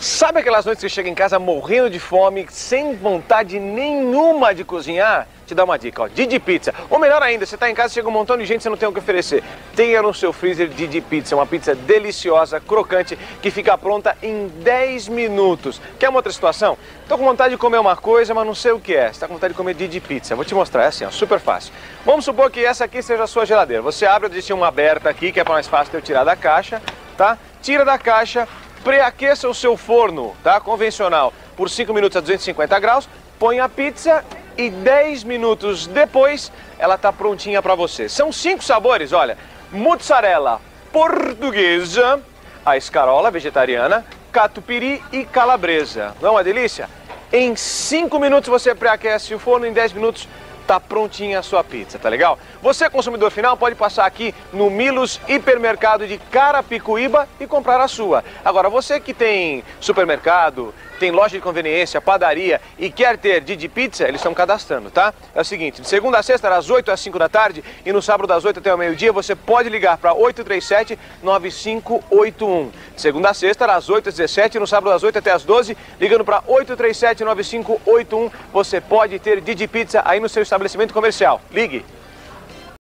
Sabe aquelas noites que chega em casa morrendo de fome, sem vontade nenhuma de cozinhar? Te dá uma dica, ó, Didi Pizza. Ou melhor ainda, você está em casa, chega um montão de gente, você não tem o que oferecer. Tenha no seu freezer Didi Pizza, uma pizza deliciosa, crocante, que fica pronta em 10 minutos. Quer uma outra situação? Tô com vontade de comer uma coisa, mas não sei o que é. Você tá com vontade de comer Didi Pizza. Vou te mostrar, é assim, ó, super fácil. Vamos supor que essa aqui seja a sua geladeira. Você abre, eu deixei uma aberta aqui, que é mais fácil de eu tirar da caixa, tá? Tira da caixa, Preaqueça o seu forno, tá? Convencional, por 5 minutos a 250 graus, põe a pizza e 10 minutos depois ela tá prontinha para você. São cinco sabores, olha: mozzarella portuguesa, a escarola vegetariana, catupiry e calabresa. Não é uma delícia? Em 5 minutos você preaquece o forno, em 10 minutos tá prontinha a sua pizza, tá legal? Você, consumidor final, pode passar aqui no Milos Hipermercado de Carapicuíba e comprar a sua. Agora, você que tem supermercado, tem loja de conveniência, padaria e quer ter Didi Pizza, eles estão cadastrando, tá? É o seguinte, de segunda a sexta, das 8 às 5 da tarde e no sábado das 8 até o meio-dia, você pode ligar para 837-9581. De segunda a sexta, das 8 às 17 e no sábado das 8 até as 12, ligando para 837-9581, você pode ter Didi Pizza aí no seu estabelecimento comercial. Ligue!